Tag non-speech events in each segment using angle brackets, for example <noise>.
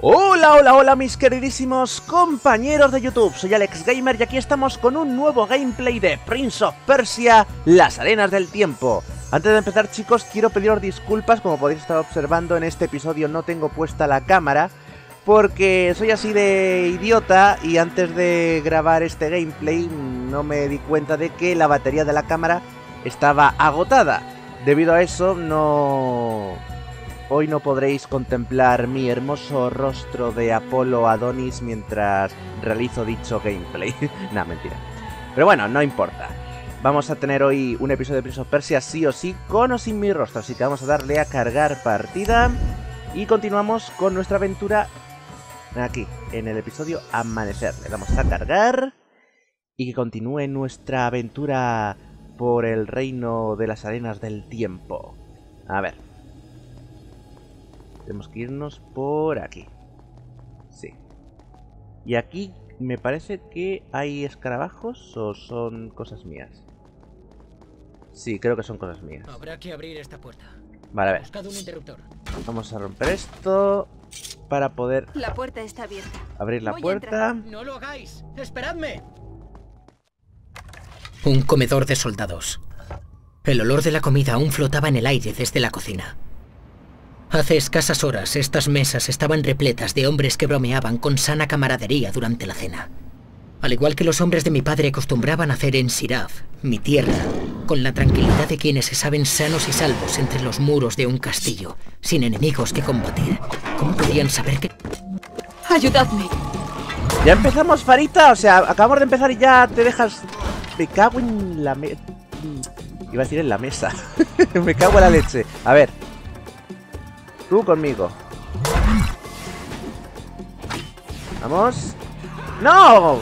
Hola, hola, hola mis queridísimos compañeros de YouTube, soy Alex Gamer y aquí estamos con un nuevo gameplay de Prince of Persia, Las Arenas del Tiempo. Antes de empezar chicos, quiero pediros disculpas, como podéis estar observando en este episodio no tengo puesta la cámara, porque soy así de idiota y antes de grabar este gameplay no me di cuenta de que la batería de la cámara estaba agotada. Debido a eso no Hoy no podréis contemplar mi hermoso rostro de Apolo Adonis mientras realizo dicho gameplay. <laughs> nah, mentira. Pero bueno, no importa. Vamos a tener hoy un episodio de Prince of Persia sí o sí, con o sin mi rostro. Así que vamos a darle a cargar partida. Y continuamos con nuestra aventura aquí, en el episodio Amanecer. Le damos a cargar. Y que continúe nuestra aventura por el reino de las arenas del tiempo. A ver. Tenemos que irnos por aquí. Sí. Y aquí me parece que hay escarabajos o son cosas mías. Sí, creo que son cosas mías. Habrá que abrir esta puerta. Vale, a ver. Buscad un interruptor. Vamos a romper esto para poder La puerta está abierta. abrir la Voy puerta. ¡No lo hagáis! ¡Esperadme! Un comedor de soldados. El olor de la comida aún flotaba en el aire desde la cocina. Hace escasas horas estas mesas estaban repletas de hombres que bromeaban con sana camaradería durante la cena. Al igual que los hombres de mi padre acostumbraban a hacer en Siraf, mi tierra, con la tranquilidad de quienes se saben sanos y salvos entre los muros de un castillo, sin enemigos que combatir. ¿Cómo podían saber que... Ayudadme. Ya empezamos, Farita. O sea, acabamos de empezar y ya te dejas. Me cago en la me... Iba a decir en la mesa. <laughs> Me cago en la leche. A ver. Tú conmigo. Vamos. ¡No!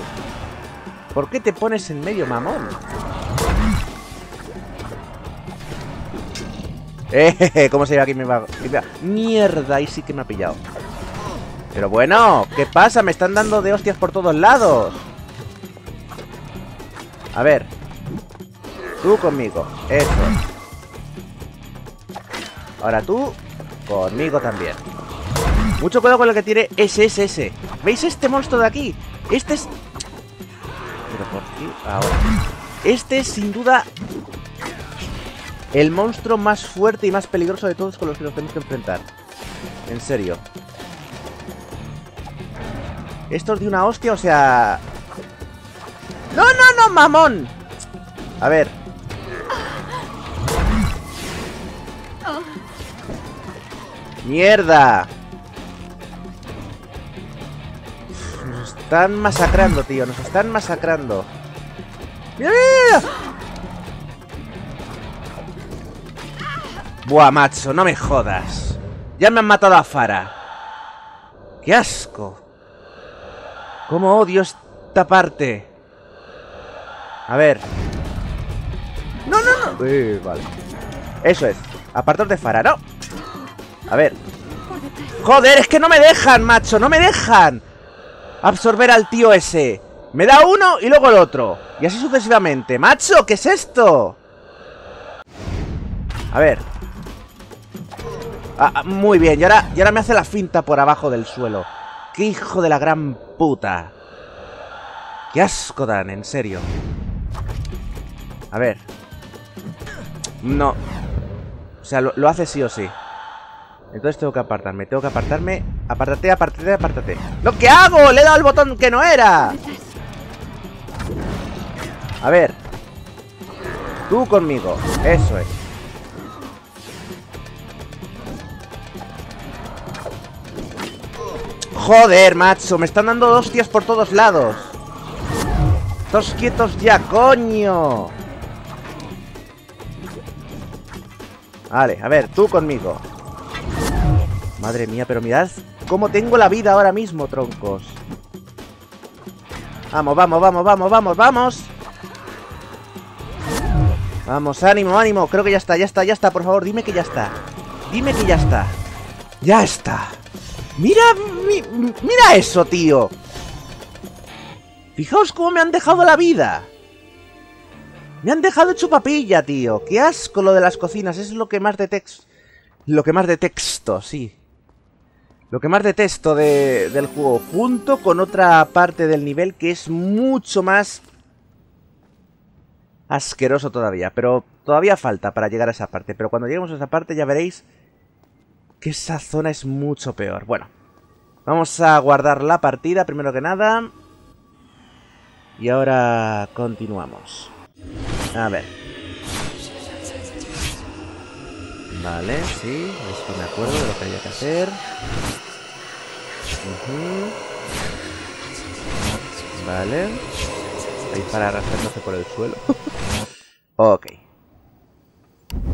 ¿Por qué te pones en medio, mamón? <laughs> ¡Eh! ¿Cómo se lleva aquí mi vago? Mierda, ahí sí que me ha pillado. Pero bueno, ¿qué pasa? Me están dando de hostias por todos lados. A ver. Tú conmigo. Eso. Ahora tú conmigo también. Mucho cuidado con lo que tiene SSS. ¿Veis este monstruo de aquí? Este es... Pero por qué ahora. Este es sin duda el monstruo más fuerte y más peligroso de todos con los que nos tenemos que enfrentar. En serio. Esto es de una hostia, o sea... ¡No, no, no, mamón! A ver. ¡Mierda! Nos están masacrando, tío. Nos están masacrando. ¡Mira, mira! Buah, macho, no me jodas. Ya me han matado a Fara. ¡Qué asco! ¿Cómo odio esta parte? A ver. No, no, no. Eh, vale. Eso es. Apartaos de Fara, ¿no? A ver. Joder, es que no me dejan, macho. No me dejan. Absorber al tío ese. Me da uno y luego el otro. Y así sucesivamente. Macho, ¿qué es esto? A ver. Ah, ah, muy bien. Y ahora, y ahora me hace la finta por abajo del suelo. ¡Qué hijo de la gran puta! ¡Qué asco dan, en serio! A ver. No. O sea, lo, lo hace sí o sí. Entonces tengo que apartarme, tengo que apartarme. Apártate, apártate, apártate. ¿Lo que hago? Le he dado el botón que no era. A ver. Tú conmigo. Eso es. Joder, macho. Me están dando hostias por todos lados. Estos quietos ya, coño. Vale, a ver, tú conmigo. Madre mía, pero mirad cómo tengo la vida ahora mismo, troncos. Vamos, vamos, vamos, vamos, vamos, vamos. Vamos, ánimo, ánimo. Creo que ya está, ya está, ya está. Por favor, dime que ya está. Dime que ya está. Ya está. Mira, mi- mira eso, tío. Fijaos cómo me han dejado la vida. Me han dejado hecho papilla, tío. Qué asco lo de las cocinas. Es lo que más detexto. Lo que más detexto, sí. Lo que más detesto de- del juego, junto con otra parte del nivel que es mucho más asqueroso todavía. Pero todavía falta para llegar a esa parte. Pero cuando lleguemos a esa parte ya veréis que esa zona es mucho peor. Bueno, vamos a guardar la partida primero que nada. Y ahora continuamos. A ver. Vale, sí, esto me acuerdo de lo que había que hacer. Ujú. Vale. Ahí para arrastrándose por el suelo. <laughs> ok.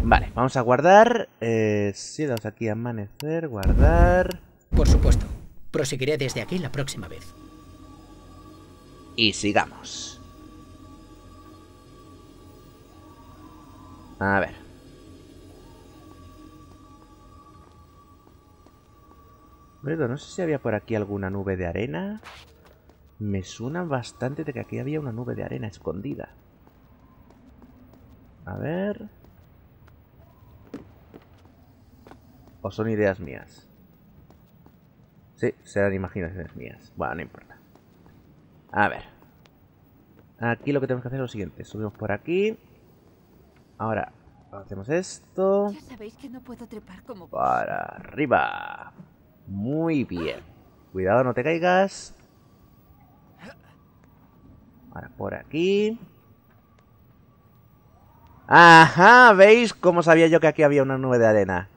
Vale, vamos a guardar. Eh, sí, damos aquí a amanecer, guardar. Por supuesto. Proseguiré desde aquí la próxima vez. Y sigamos. A ver. Bueno, no sé si había por aquí alguna nube de arena. Me suena bastante de que aquí había una nube de arena escondida. A ver... ¿O son ideas mías? Sí, serán imaginaciones mías. Bueno, no importa. A ver. Aquí lo que tenemos que hacer es lo siguiente. Subimos por aquí. Ahora, hacemos esto. Ya sabéis que no puedo trepar como. Para arriba. Muy bien. Cuidado, no te caigas. Ahora por aquí. Ajá, ¿veis cómo sabía yo que aquí había una nube de arena?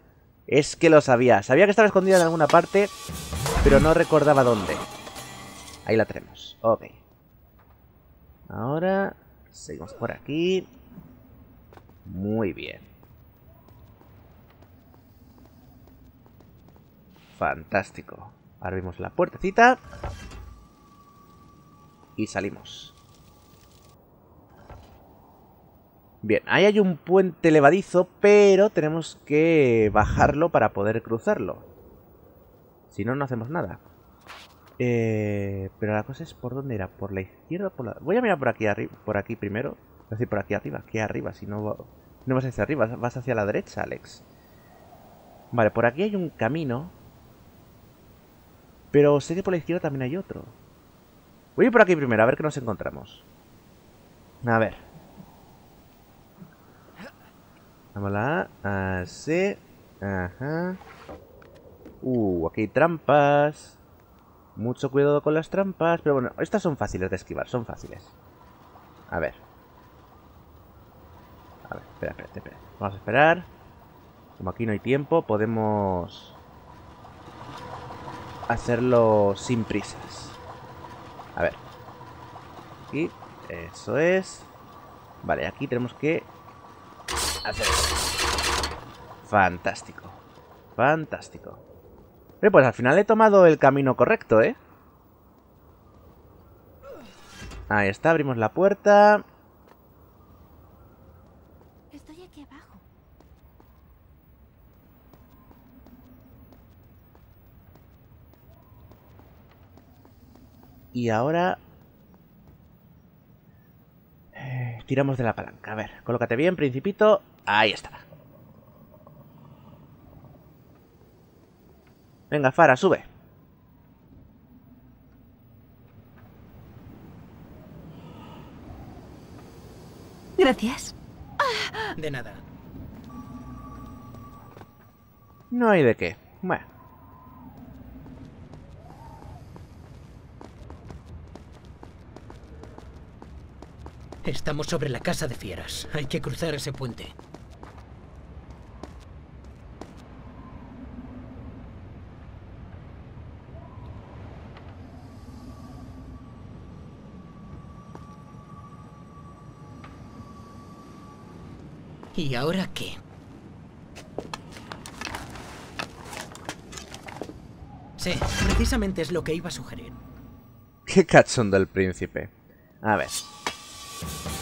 Es que lo sabía. Sabía que estaba escondida en alguna parte, pero no recordaba dónde. Ahí la tenemos. Ok. Ahora seguimos por aquí. Muy bien. Fantástico. Abrimos la puertecita. Y salimos. Bien, ahí hay un puente levadizo, pero tenemos que bajarlo para poder cruzarlo. Si no, no hacemos nada. Eh, pero la cosa es por dónde era, por la izquierda o por la... Voy a mirar por aquí arriba, por aquí primero. Es decir, por aquí arriba, aquí arriba, si no, no vas hacia arriba, vas hacia la derecha, Alex. Vale, por aquí hay un camino. Pero sé que por la izquierda también hay otro. Voy a ir por aquí primero, a ver qué nos encontramos. A ver. A así. Ajá. Uh, aquí hay trampas. Mucho cuidado con las trampas. Pero bueno, estas son fáciles de esquivar, son fáciles. A ver. A ver, espera, espera, espera. Vamos a esperar. Como aquí no hay tiempo, podemos hacerlo sin prisas. A ver. Aquí, eso es. Vale, aquí tenemos que hacer esto. Fantástico. Fantástico. Eh, pues al final he tomado el camino correcto, ¿eh? Ahí está, abrimos la puerta. Estoy aquí abajo. Y ahora... eh, tiramos de la palanca. A ver, colócate bien, principito. Ahí está. Venga, Fara, sube. Gracias. De nada. No hay de qué. Bueno. Estamos sobre la casa de fieras. Hay que cruzar ese puente. ¿Y ahora qué? Sí, precisamente es lo que iba a sugerir. Qué cachondo el príncipe. A ver.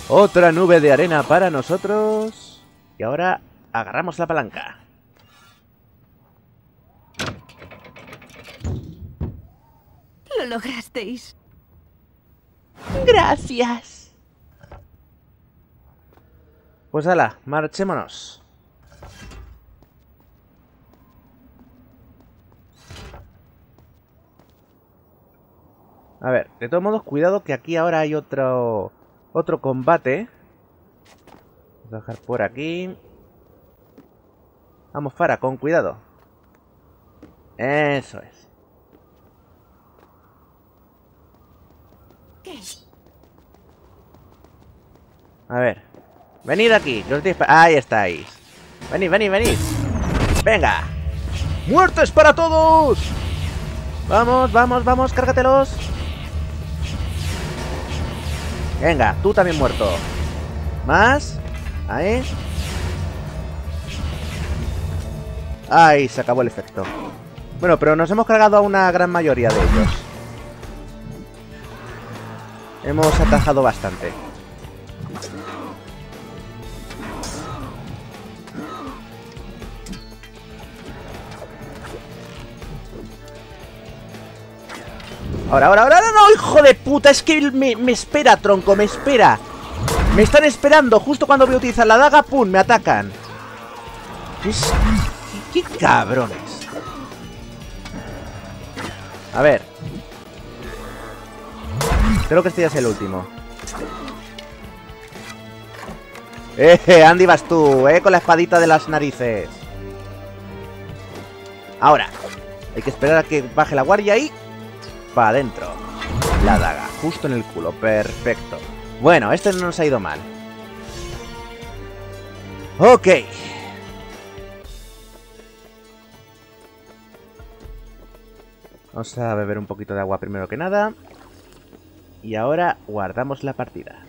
Otra nube de arena para nosotros. Y ahora agarramos la palanca. Lo lograsteis. Gracias. Pues ala, marchémonos. A ver, de todos modos, cuidado que aquí ahora hay otro... Otro combate. Vamos a dejar por aquí. Vamos, Fara, con cuidado. Eso es. A ver. Venid aquí, que os dispa- Ahí estáis. Venid, venid, venid. Venga. ¡Muertes para todos! Vamos, vamos, vamos, cárgatelos. Venga, tú también muerto. Más. Ahí. Ahí, se acabó el efecto. Bueno, pero nos hemos cargado a una gran mayoría de ellos. Hemos atajado bastante. Ahora, ahora, ahora, no, hijo de puta, es que me, espera, tronco, me espera. Me están esperando, justo cuando voy a utilizar la daga, pum, me atacan. Es- ¿Qué, qué cabrones? A ver. Creo que este ya es el último. Eh, Andy, vas tú, eh, con la espadita de las narices. Ahora. Hay que esperar a que baje la guardia y... Para adentro. La daga, justo en el culo. Perfecto. Bueno, este no nos ha ido mal. Ok. Vamos a beber un poquito de agua primero que nada. Y ahora guardamos la partida.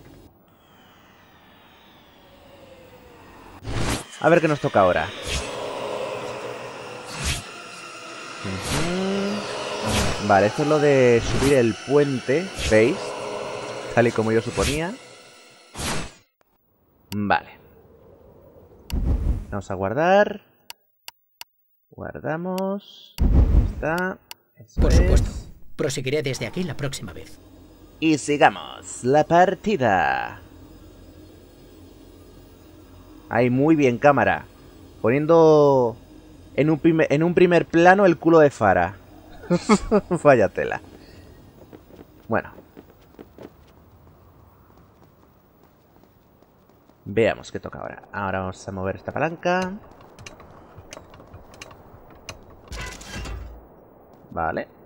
A ver qué nos toca ahora. Vale, esto es lo de subir el puente, ¿veis? Tal y como yo suponía. Vale. Vamos a guardar. Guardamos. Está. Eso Por es. supuesto. Proseguiré desde aquí la próxima vez. Y sigamos la partida. Ahí, muy bien, cámara. Poniendo en un, primer, en un primer plano el culo de Fara. <laughs> Vaya tela. Bueno. Veamos qué toca ahora. Ahora vamos a mover esta palanca. Vale.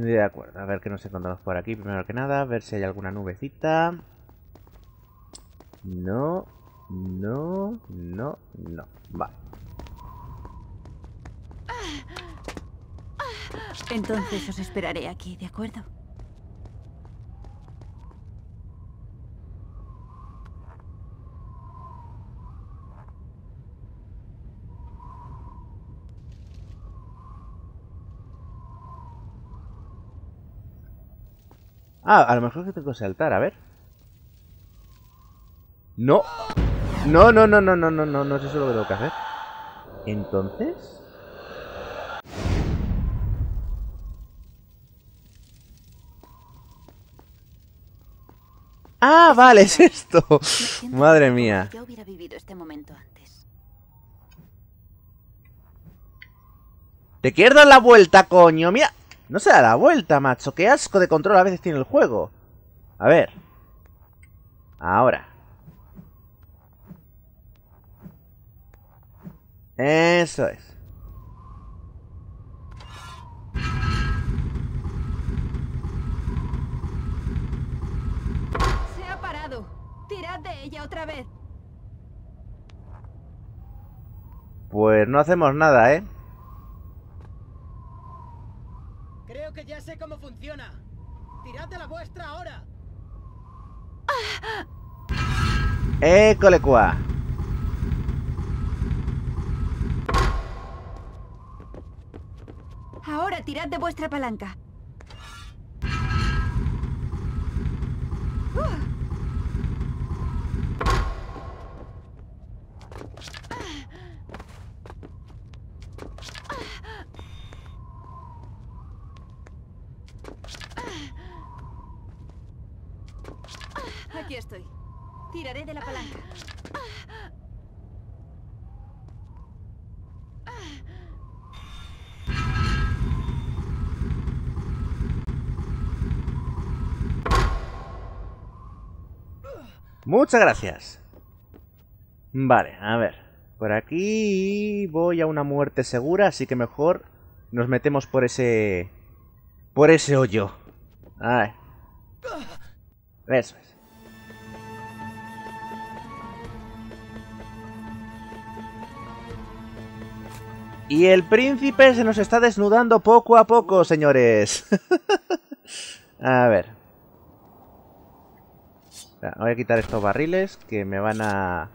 De acuerdo, a ver qué nos encontramos por aquí. Primero que nada, a ver si hay alguna nubecita. No, no, no, no. Vale. Entonces os esperaré aquí, ¿de acuerdo? Ah, a lo mejor que tengo que saltar, a ver. No. No, no, no, no, no, no, no, no es eso lo que tengo que hacer. Entonces... Ah, vale, es esto. <laughs> Madre mía. Ya hubiera vivido este momento antes. Te quieres dar la vuelta, coño. Mira, no se da la vuelta, macho. Qué asco de control a veces tiene el juego. A ver. Ahora. Eso es. Se ha parado. Tirad de ella otra vez. Pues no hacemos nada, ¿eh? Creo que ya sé cómo funciona. Tirad de la vuestra ahora. École cuá. Ahora tirad de vuestra palanca. Aquí estoy. Tiraré de la palanca. Muchas gracias. Vale, a ver. Por aquí voy a una muerte segura, así que mejor nos metemos por ese... Por ese hoyo. Ay. Eso es. Y el príncipe se nos está desnudando poco a poco, señores. <laughs> a ver. Voy a quitar estos barriles que me van a...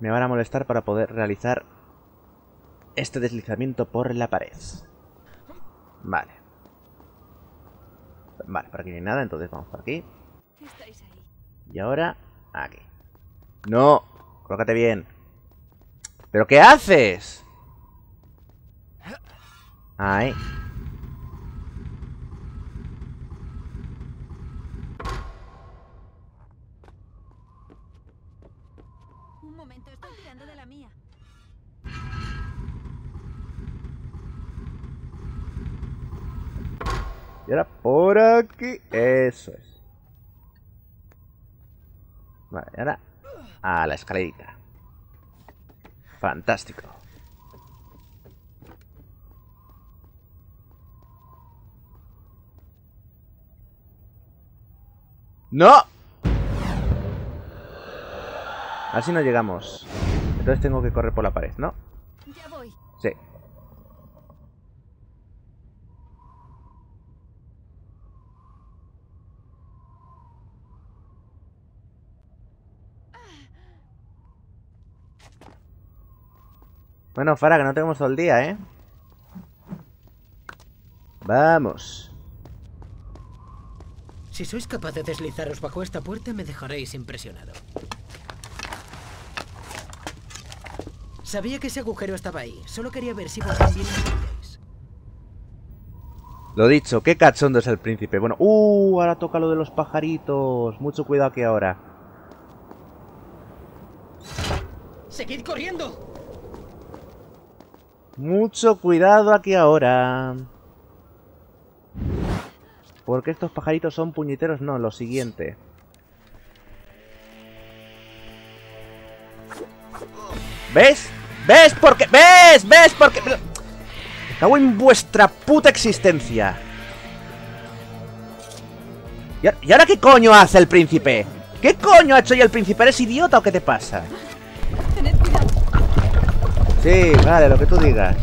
Me van a molestar para poder realizar este deslizamiento por la pared. Vale. Vale, por aquí no hay nada, entonces vamos por aquí. Y ahora, aquí. ¡No! Colócate bien. ¿Pero qué haces? Ahí. Un momento, estoy tirando de la mía. Y ahora por aquí. Eso es. Vale, ahora a la escalerita. Fantástico. ¡No! Así no llegamos. Entonces tengo que correr por la pared, ¿no? Ya voy. Sí. Bueno, Farah, que no tenemos todo el día, ¿eh? Vamos. Si sois capaz de deslizaros bajo esta puerta, me dejaréis impresionado. Sabía que ese agujero estaba ahí. Solo quería ver si vos también lo dicho, qué cachondo es el príncipe. Bueno, uh, ahora toca lo de los pajaritos. Mucho cuidado aquí ahora. ¡Seguid corriendo! Mucho cuidado aquí ahora. Porque estos pajaritos son puñeteros. No, lo siguiente. ¿Ves? ¿Ves por qué? ¿Ves? ¿Ves por qué? Cago en vuestra puta existencia. ¿Y a- ¿Y ahora qué coño hace el príncipe? ¿Qué coño ha hecho ya el príncipe? ¿Eres idiota o qué te pasa? Sí, vale, lo que tú digas.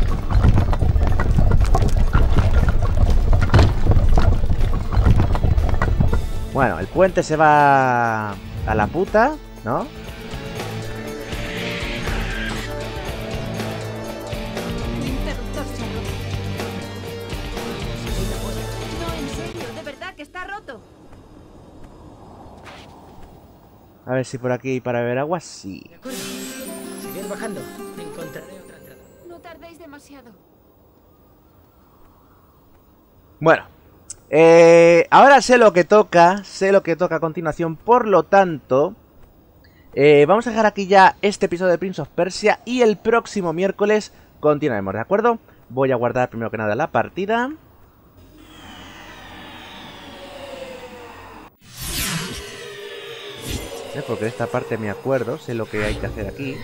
Bueno, el puente se va a la puta, ¿no? No, en serio, de verdad que está roto. A ver si por aquí para beber agua, sí. Seguid bajando. Bueno, eh, ahora sé lo que toca, sé lo que toca a continuación, por lo tanto, eh, vamos a dejar aquí ya este episodio de Prince of Persia y el próximo miércoles continuaremos, ¿de acuerdo? Voy a guardar primero que nada la partida. Porque de esta parte me acuerdo, sé lo que hay que hacer aquí.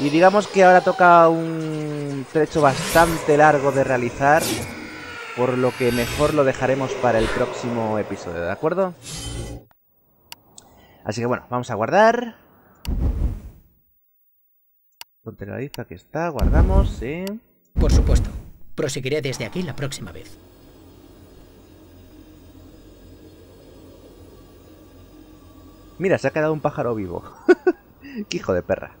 Y digamos que ahora toca un trecho bastante largo de realizar por lo que mejor lo dejaremos para el próximo episodio, ¿de acuerdo? Así que bueno, vamos a guardar. Contenedoriza que está, guardamos, sí. Por supuesto. Proseguiré desde aquí la próxima vez. Mira, se ha quedado un pájaro vivo. <laughs> Qué hijo de perra.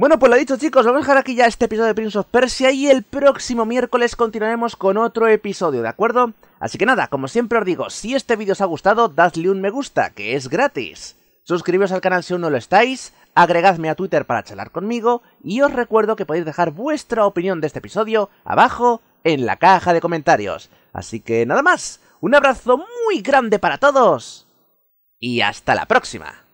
Bueno, pues lo dicho chicos, vamos a dejar aquí ya este episodio de Prince of Persia y el próximo miércoles continuaremos con otro episodio, ¿de acuerdo? Así que nada, como siempre os digo, si este vídeo os ha gustado, dadle un me gusta, que es gratis. Suscribiros al canal si aún no lo estáis, agregadme a Twitter para charlar conmigo y os recuerdo que podéis dejar vuestra opinión de este episodio abajo en la caja de comentarios. Así que nada más, un abrazo muy grande para todos y hasta la próxima.